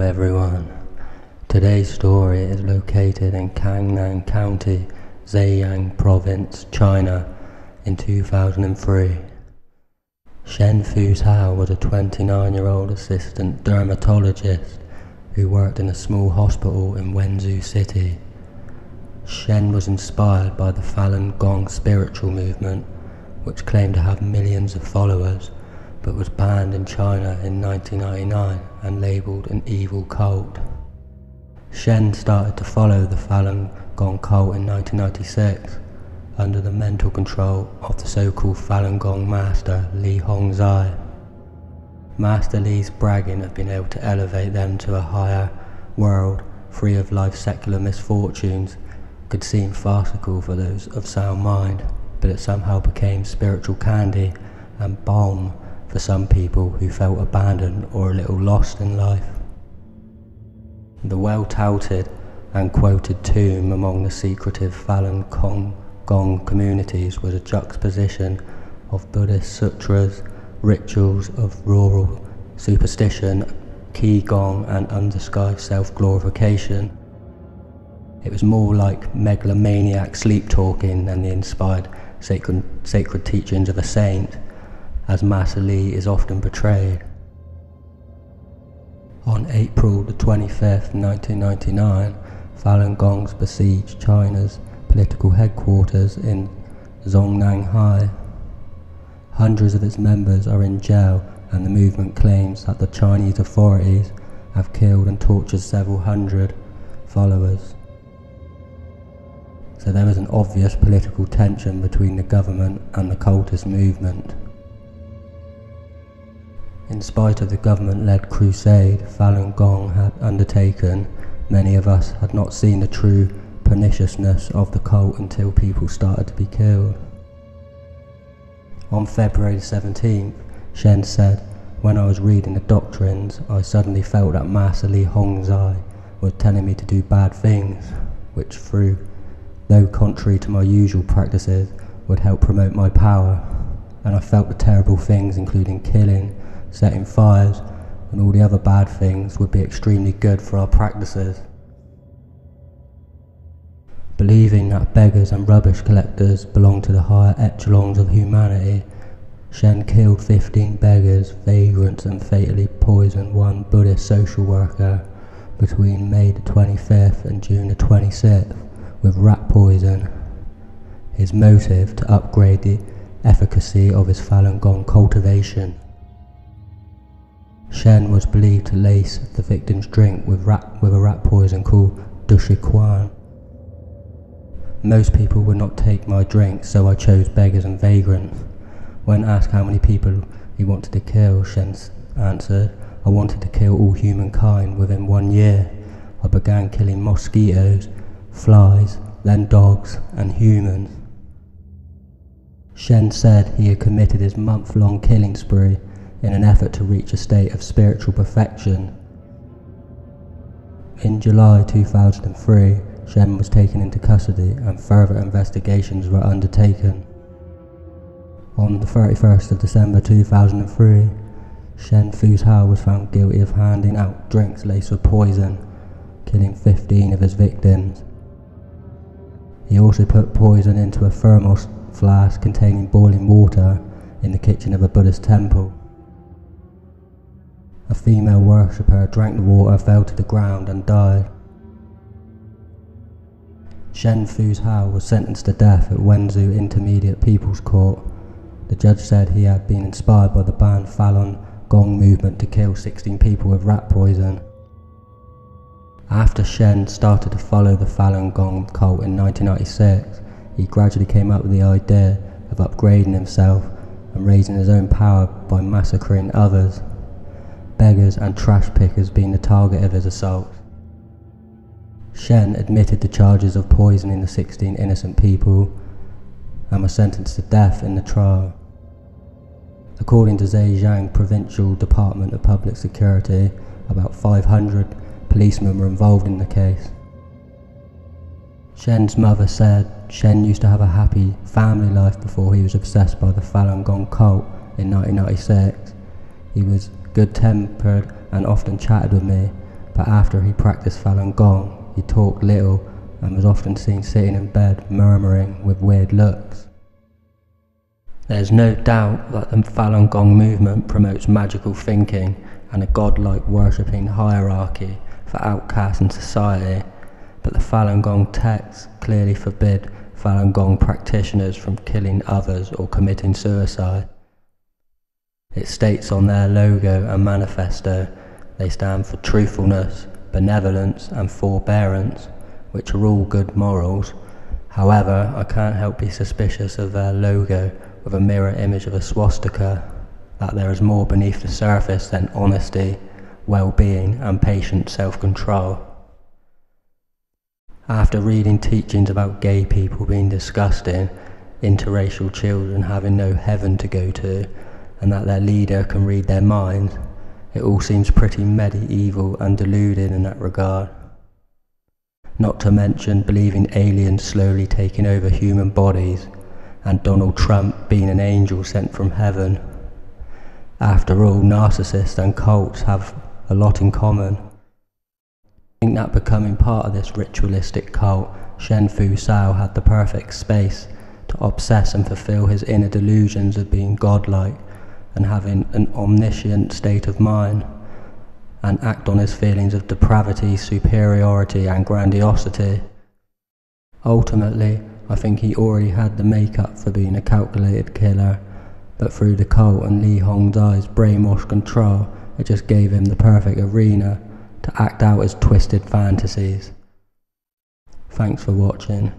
everyone. Today's story is located in Cangnan County, Zhejiang Province, China, in 2003. Shen Fuzhao was a 29 year old assistant dermatologist who worked in a small hospital in Wenzhou City. Shen was inspired by the Falun Gong spiritual movement, which claimed to have millions of followers but was banned in China in 1999 and labelled an evil cult. Shen started to follow the Falun Gong cult in 1996 under the mental control of the so-called Falun Gong master Li Hongzhi. Master Li's bragging of being able to elevate them to a higher world free of life's secular misfortunes could seem farcical for those of sound mind, but it somehow became spiritual candy and balm for some people who felt abandoned or a little lost in life. The well touted and quoted tomb among the secretive Falun Gong communities was a juxtaposition of Buddhist sutras, rituals of rural superstition, Qigong, and undisguised self glorification. It was more like megalomaniac sleep talking than the inspired sacred, sacred teachings of a saint as Master Li is often portrayed. On April the 25th, 1999, Falun Gongs besieged China's political headquarters in Zhongnanhai. Hundreds of its members are in jail and the movement claims that the Chinese authorities have killed and tortured several hundred followers. So there is an obvious political tension between the government and the cultist movement. In spite of the government-led crusade Falun Gong had undertaken, many of us had not seen the true perniciousness of the cult until people started to be killed. On February 17th, Shen said, when I was reading the doctrines, I suddenly felt that Master Li Hongzhi was telling me to do bad things, which through, though contrary to my usual practices, would help promote my power. And I felt the terrible things including killing, setting fires, and all the other bad things would be extremely good for our practices. Believing that beggars and rubbish collectors belong to the higher echelons of humanity, Shen killed 15 beggars, vagrants, and fatally poisoned one Buddhist social worker between May the 25th and June the 26th with rat poison. His motive to upgrade the efficacy of his Falun Gong cultivation. Shen was believed to lace the victim's drink with, rat, with a rat poison called Dushi Most people would not take my drink, so I chose beggars and vagrants. When asked how many people he wanted to kill, Shen answered, I wanted to kill all humankind within one year. I began killing mosquitoes, flies, then dogs, and humans. Shen said he had committed his month-long killing spree in an effort to reach a state of spiritual perfection. In July 2003, Shen was taken into custody and further investigations were undertaken. On the 31st of December 2003, Shen Fuzhao was found guilty of handing out drinks laced with poison, killing 15 of his victims. He also put poison into a thermos flask containing boiling water in the kitchen of a Buddhist temple. A female worshipper drank the water, fell to the ground and died. Shen Fu's Fuzhao was sentenced to death at Wenzhou Intermediate People's Court. The judge said he had been inspired by the banned Falun Gong movement to kill 16 people with rat poison. After Shen started to follow the Falun Gong cult in 1996, he gradually came up with the idea of upgrading himself and raising his own power by massacring others beggars and trash pickers being the target of his assault. Shen admitted the charges of poisoning the 16 innocent people and was sentenced to death in the trial. According to Zhejiang Provincial Department of Public Security, about 500 policemen were involved in the case. Shen's mother said Shen used to have a happy family life before he was obsessed by the Falun Gong cult in 1996. He was good tempered and often chatted with me, but after he practiced Falun Gong, he talked little and was often seen sitting in bed murmuring with weird looks. There's no doubt that the Falun Gong movement promotes magical thinking and a godlike worshipping hierarchy for outcasts in society, but the Falun Gong texts clearly forbid Falun Gong practitioners from killing others or committing suicide. It states on their logo and manifesto they stand for truthfulness, benevolence, and forbearance, which are all good morals. However, I can't help be suspicious of their logo with a mirror image of a swastika, that there is more beneath the surface than honesty, well being, and patient self control. After reading teachings about gay people being disgusting, interracial children having no heaven to go to, and that their leader can read their minds, it all seems pretty medieval and deluded in that regard. Not to mention believing aliens slowly taking over human bodies and Donald Trump being an angel sent from heaven. After all, narcissists and cults have a lot in common. I think that becoming part of this ritualistic cult, Shen Fuzhao had the perfect space to obsess and fulfill his inner delusions of being godlike and having an omniscient state of mind, and act on his feelings of depravity, superiority, and grandiosity. Ultimately, I think he already had the makeup for being a calculated killer, but through the cult and Li Hongzhi's brainwash control, it just gave him the perfect arena to act out his twisted fantasies. Thanks for watching.